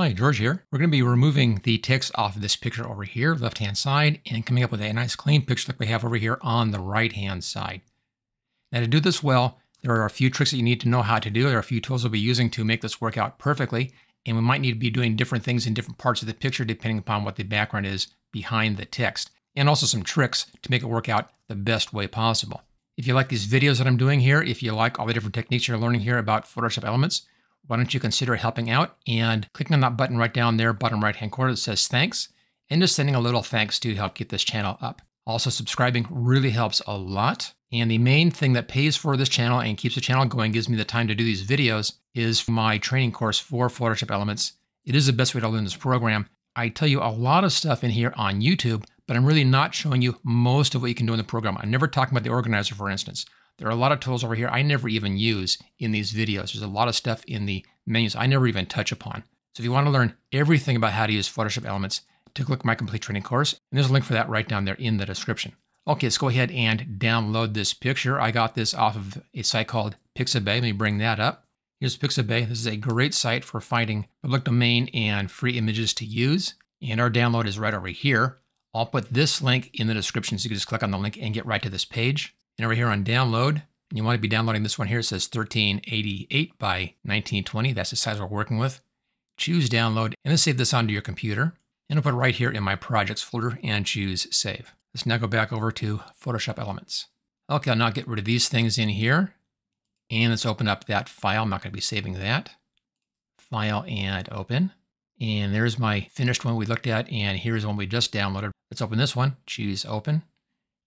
Hi, George here. We're going to be removing the text off of this picture over here, left-hand side, and coming up with a nice clean picture like we have over here on the right-hand side. Now to do this well, there are a few tricks that you need to know how to do. There are a few tools we'll be using to make this work out perfectly, and we might need to be doing different things in different parts of the picture depending upon what the background is behind the text, and also some tricks to make it work out the best way possible. If you like these videos that I'm doing here, if you like all the different techniques you're learning here about Photoshop Elements, why don't you consider helping out and clicking on that button right down there, bottom right hand corner that says thanks, and just sending a little thanks to help get this channel up. Also, subscribing really helps a lot. And the main thing that pays for this channel and keeps the channel going, gives me the time to do these videos, is my training course for Photoshop Elements. It is the best way to learn this program. I tell you a lot of stuff in here on YouTube, but I'm really not showing you most of what you can do in the program. I'm never talking about the organizer, for instance. There are a lot of tools over here I never even use in these videos. There's a lot of stuff in the menus I never even touch upon. So if you want to learn everything about how to use Photoshop Elements, take a look at my complete training course. And there's a link for that right down there in the description. Okay, let's go ahead and download this picture. I got this off of a site called Pixabay. Let me bring that up. Here's Pixabay. This is a great site for finding public domain and free images to use. And our download is right over here. I'll put this link in the description so you can just click on the link and get right to this page. And over here on download, and you want to be downloading this one here. It says 1388 by 1920. That's the size we're working with. Choose download and then save this onto your computer. And I'll put it right here in my projects folder and choose save. Let's now go back over to Photoshop Elements. Okay, I'll now get rid of these things in here. And let's open up that file. I'm not going to be saving that. File and open. And there's my finished one we looked at. And here's one we just downloaded. Let's open this one. Choose open.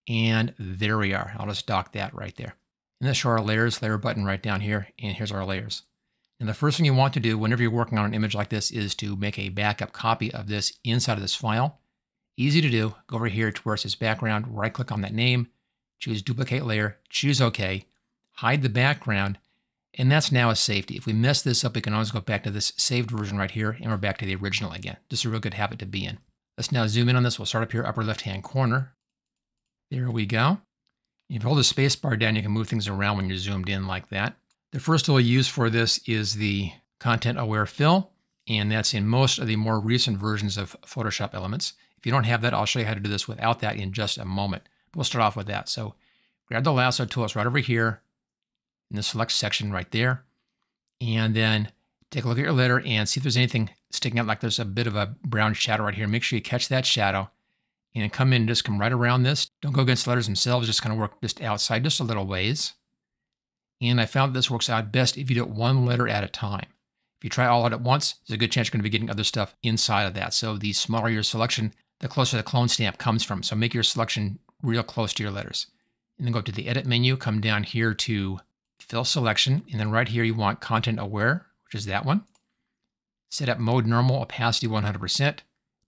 And there we are. I'll just dock that right there. And let's show our layers, layer button right down here. And here's our layers. And the first thing you want to do whenever you're working on an image like this is to make a backup copy of this inside of this file. Easy to do. Go over here to where it says background, right click on that name, choose duplicate layer, choose OK, hide the background, and that's now a safety. If we mess this up, we can always go back to this saved version right here, and we're back to the original again. Just a real good habit to be in. Let's now zoom in on this. We'll start up here, upper left-hand corner. There we go. If you hold the space bar down, you can move things around when you're zoomed in like that. The first tool I use for this is the Content Aware Fill, and that's in most of the more recent versions of Photoshop Elements. If you don't have that, I'll show you how to do this without that in just a moment. But we'll start off with that. So grab the lasso tool, it's right over here in the select section right there. And then take a look at your letter and see if there's anything sticking out like there's a bit of a brown shadow right here. Make sure you catch that shadow and come in and just come right around this. Don't go against the letters themselves, just kind of work just outside just a little ways. And I found this works out best if you do it one letter at a time. If you try all out at once, there's a good chance you're going to be getting other stuff inside of that. So the smaller your selection, the closer the clone stamp comes from. So make your selection real close to your letters. And then go to the edit menu, come down here to fill selection, and then right here you want content aware, which is that one. Set up mode normal, opacity 100%,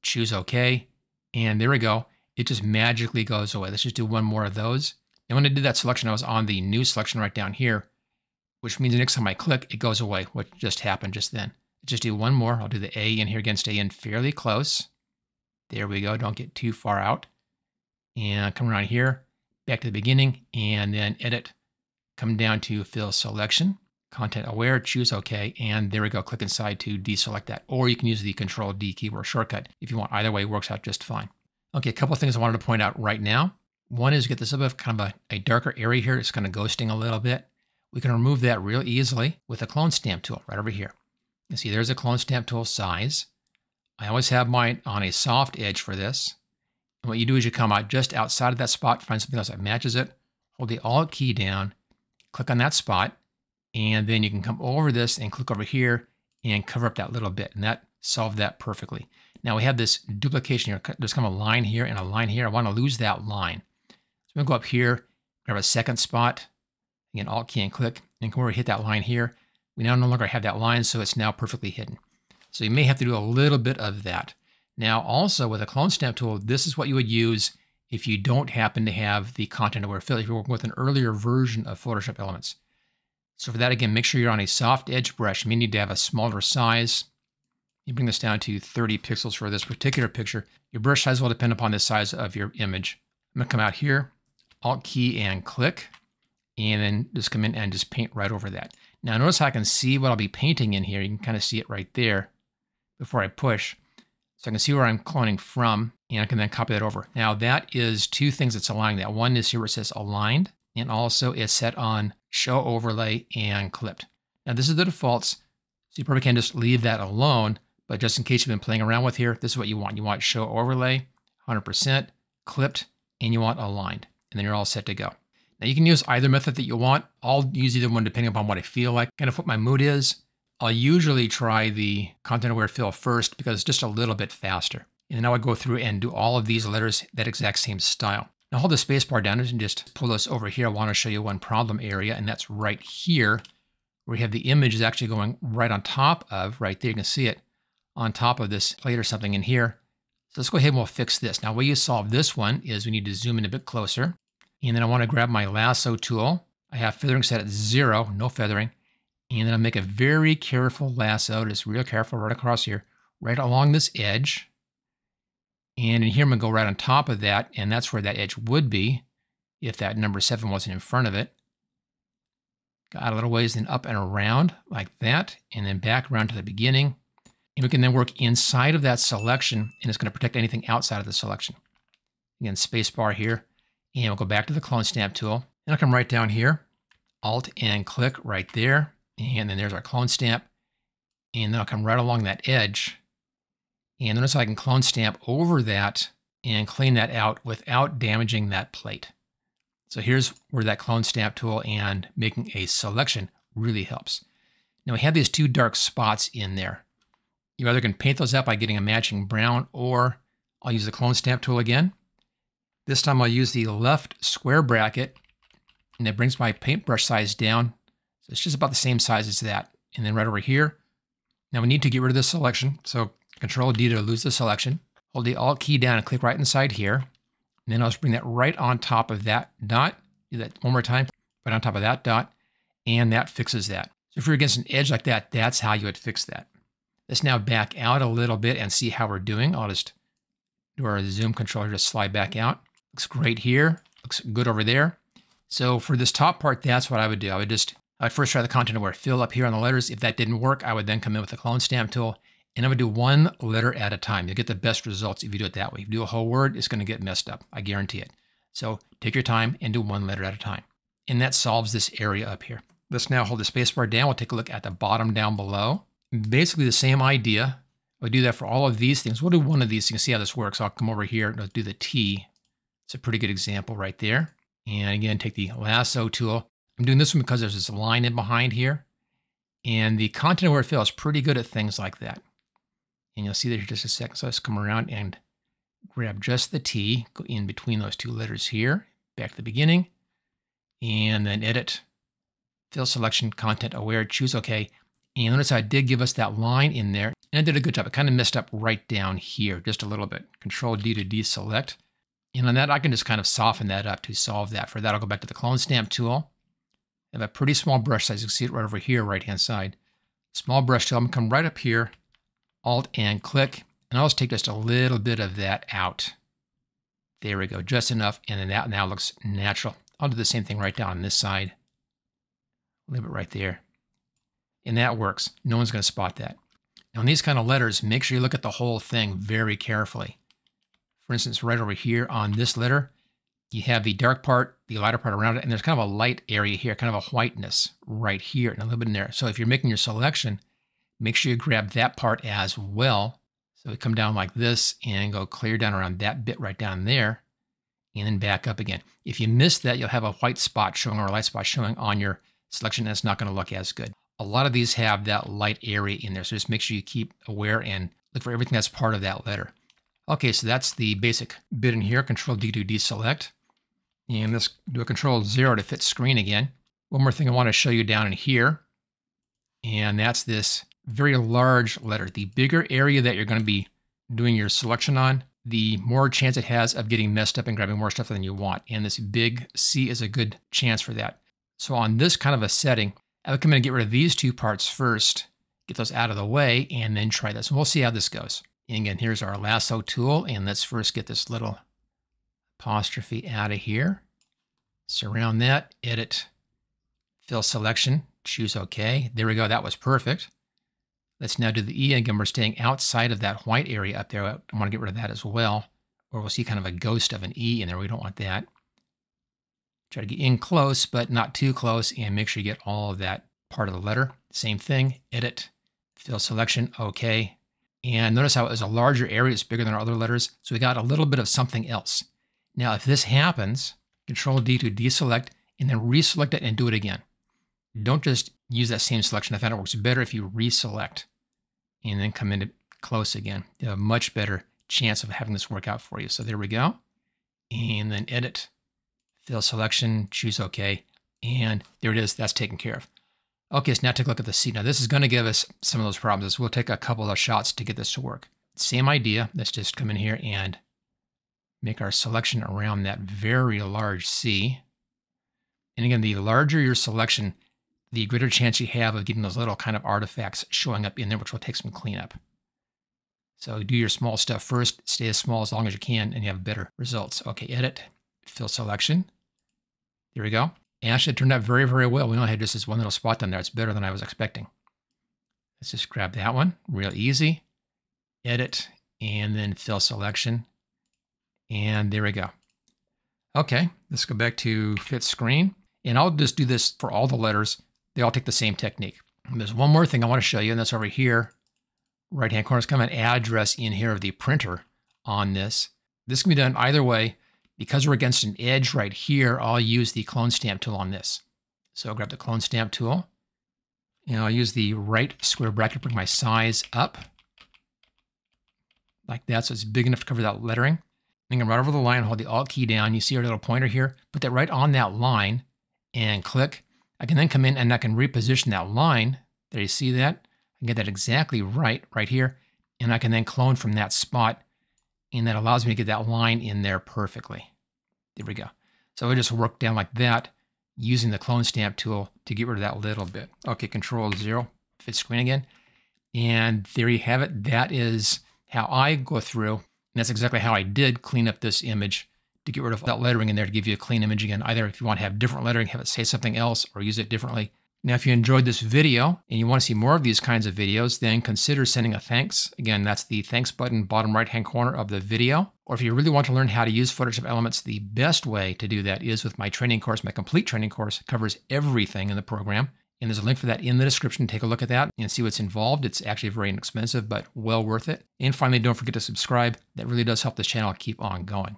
choose OK, and there we go. It just magically goes away. Let's just do one more of those. And when I did that selection, I was on the new selection right down here, which means the next time I click, it goes away, what just happened just then. Just do one more. I'll do the A in here again, stay in fairly close. There we go. Don't get too far out. And come around here, back to the beginning, and then edit. Come down to fill selection, content aware, choose OK, and there we go. Click inside to deselect that. Or you can use the Control D keyboard shortcut if you want. Either way works out just fine. Okay, a couple of things I wanted to point out right now. One is get this a bit of kind of a, a darker area here. It's kind of ghosting a little bit. We can remove that real easily with a clone stamp tool right over here. You see there's a clone stamp tool size. I always have mine on a soft edge for this. And what you do is you come out just outside of that spot, find something else that matches it, hold the Alt key down, click on that spot, and then you can come over this and click over here and cover up that little bit. And that solved that perfectly. Now we have this duplication here. There's kind of a line here and a line here. I want to lose that line. So I'm going to go up here, grab a second spot, again, Alt key and click, and come over hit that line here. We now no longer have that line, so it's now perfectly hidden. So you may have to do a little bit of that. Now also with a clone stamp tool, this is what you would use if you don't happen to have the content aware fill, if you're working with an earlier version of Photoshop Elements. So for that, again, make sure you're on a soft edge brush. You may need to have a smaller size. You bring this down to 30 pixels for this particular picture. Your brush size will depend upon the size of your image. I'm gonna come out here, Alt key and click, and then just come in and just paint right over that. Now notice how I can see what I'll be painting in here. You can kind of see it right there. before I push. So I can see where I'm cloning from, and I can then copy that over. Now that is two things that's allowing that. One is here where it says aligned, and also it's set on show overlay and clipped. Now this is the defaults, so you probably can just leave that alone, but just in case you've been playing around with here, this is what you want. You want show overlay, 100%, clipped, and you want aligned, and then you're all set to go. Now you can use either method that you want. I'll use either one depending upon what I feel like, kind of what my mood is. I'll usually try the content aware fill first because it's just a little bit faster. And then I would go through and do all of these letters that exact same style. Now hold the spacebar down and just pull this over here. I want to show you one problem area, and that's right here, where we have the image is actually going right on top of, right there, you can see it, on top of this plate or something in here. So let's go ahead and we'll fix this. Now, way you solve this one is we need to zoom in a bit closer. And then I want to grab my lasso tool. I have feathering set at zero, no feathering. And then I'll make a very careful lasso, just real careful right across here, right along this edge. And in here, I'm going to go right on top of that, and that's where that edge would be if that number 7 wasn't in front of it. Got a little ways, then up and around like that, and then back around to the beginning. And we can then work inside of that selection, and it's going to protect anything outside of the selection. Again, spacebar here, and we'll go back to the clone stamp tool. And I'll come right down here, Alt and click right there, and then there's our clone stamp. And then I'll come right along that edge, and notice I can clone stamp over that and clean that out without damaging that plate. So here's where that clone stamp tool and making a selection really helps. Now we have these two dark spots in there. You either can paint those up by getting a matching brown or I'll use the clone stamp tool again. This time I'll use the left square bracket and it brings my paintbrush size down. So it's just about the same size as that. And then right over here, now we need to get rid of this selection. So Control D to lose the selection. Hold the Alt key down and click right inside here. And then I'll just bring that right on top of that dot. Do that one more time, right on top of that dot, and that fixes that. So if you're against an edge like that, that's how you would fix that. Let's now back out a little bit and see how we're doing. I'll just do our zoom controller, just slide back out. Looks great here, looks good over there. So for this top part, that's what I would do. I would just, I'd first try the content aware fill up here on the letters. If that didn't work, I would then come in with the clone stamp tool and I'm gonna do one letter at a time. You'll get the best results if you do it that way. If you do a whole word, it's gonna get messed up. I guarantee it. So take your time and do one letter at a time. And that solves this area up here. Let's now hold the spacebar down. We'll take a look at the bottom down below. Basically the same idea. We'll do that for all of these things. We'll do one of these. You can see how this works. I'll come over here and I'll do the T. It's a pretty good example right there. And again, take the lasso tool. I'm doing this one because there's this line in behind here. And the content aware fill is pretty good at things like that. And you'll see that here just a second. So let's come around and grab just the T, go in between those two letters here, back to the beginning, and then edit, fill selection, content aware, choose OK. And notice I did give us that line in there, and I did a good job. It kind of messed up right down here, just a little bit. Control D to deselect. And on that, I can just kind of soften that up to solve that. For that, I'll go back to the clone stamp tool. I have a pretty small brush size. You can see it right over here, right-hand side. Small brush tool. I'm going to come right up here Alt and click, and I'll just take just a little bit of that out. There we go, just enough, and then that now looks natural. I'll do the same thing right down on this side. Leave it right there. And that works. No one's going to spot that. Now, in these kind of letters, make sure you look at the whole thing very carefully. For instance, right over here on this letter, you have the dark part, the lighter part around it, and there's kind of a light area here, kind of a whiteness right here, and a little bit in there. So if you're making your selection, Make sure you grab that part as well. So we come down like this and go clear down around that bit right down there and then back up again. If you miss that, you'll have a white spot showing or a light spot showing on your selection it's not going to look as good. A lot of these have that light area in there, so just make sure you keep aware and look for everything that's part of that letter. Okay, so that's the basic bit in here, Control D to deselect. And let's do a Control Zero to fit screen again. One more thing I want to show you down in here, and that's this very large letter. The bigger area that you're going to be doing your selection on, the more chance it has of getting messed up and grabbing more stuff than you want. And this big C is a good chance for that. So on this kind of a setting, I would come in and get rid of these two parts first, get those out of the way, and then try this. And we'll see how this goes. And again, here's our lasso tool. And let's first get this little apostrophe out of here. Surround that, edit, fill selection, choose OK. There we go. That was perfect. Let's now do the E. Again, we're staying outside of that white area up there. I want to get rid of that as well, or we'll see kind of a ghost of an E in there. We don't want that. Try to get in close, but not too close, and make sure you get all of that part of the letter. Same thing, edit, fill selection, okay. And notice how it was a larger area, it's bigger than our other letters, so we got a little bit of something else. Now, if this happens, Control D to deselect, and then reselect it and do it again. Don't just use that same selection. I found it works better if you reselect and then come into close again. You have a much better chance of having this work out for you. So there we go. And then edit, fill selection, choose OK. And there it is. That's taken care of. Okay, so now take a look at the C. Now this is going to give us some of those problems. We'll take a couple of shots to get this to work. Same idea. Let's just come in here and make our selection around that very large C. And again, the larger your selection, the greater chance you have of getting those little kind of artifacts showing up in there, which will take some cleanup. So do your small stuff first, stay as small as long as you can, and you have better results. Okay, edit, fill selection. There we go. And actually it turned out very, very well. We only had just this one little spot down there. It's better than I was expecting. Let's just grab that one, real easy. Edit, and then fill selection. And there we go. Okay, let's go back to fit screen. And I'll just do this for all the letters. They all take the same technique. And there's one more thing I want to show you, and that's over here. Right-hand corner is kind of an address in here of the printer on this. This can be done either way. Because we're against an edge right here, I'll use the clone stamp tool on this. So I'll grab the clone stamp tool, and I'll use the right square bracket, to bring my size up, like that, so it's big enough to cover that lettering. Then I'm right over the line, hold the Alt key down. You see our little pointer here? Put that right on that line and click. I can then come in and I can reposition that line. There you see that? I get that exactly right, right here. And I can then clone from that spot. And that allows me to get that line in there perfectly. There we go. So I just work down like that using the clone stamp tool to get rid of that little bit. Okay, control zero, fit screen again. And there you have it. That is how I go through and that's exactly how I did clean up this image to get rid of that lettering in there to give you a clean image again. Either if you want to have different lettering, have it say something else, or use it differently. Now, if you enjoyed this video and you want to see more of these kinds of videos, then consider sending a thanks. Again, that's the thanks button bottom right-hand corner of the video. Or if you really want to learn how to use Photoshop Elements, the best way to do that is with my training course. My complete training course covers everything in the program. And there's a link for that in the description. Take a look at that and see what's involved. It's actually very inexpensive, but well worth it. And finally, don't forget to subscribe. That really does help this channel keep on going.